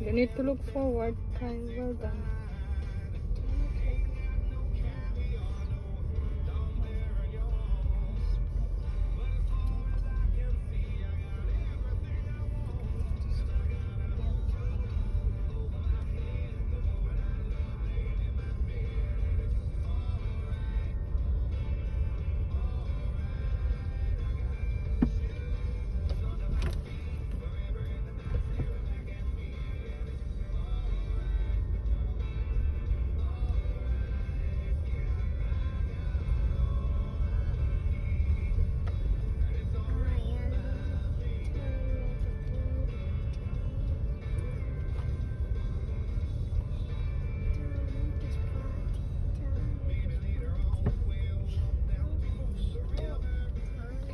You need to look forward. Kind, well done.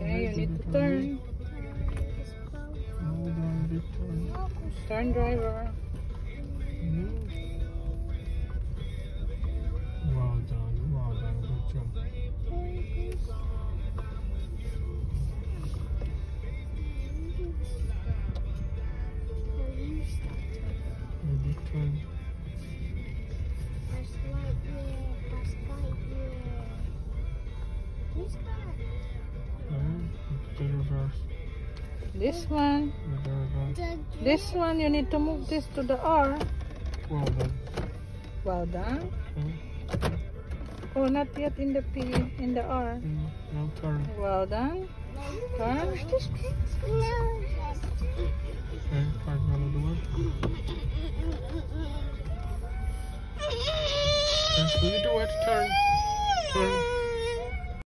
Okay, you need to turn. Hold on. Turn driver. This one. This one, you need to move this to the R. Well done. Well done. Okay. Oh, not yet in the P, in the R. Mm. Now turn. Well done. Turn. Okay, five minute away. Okay, you do it. Turn. Turn.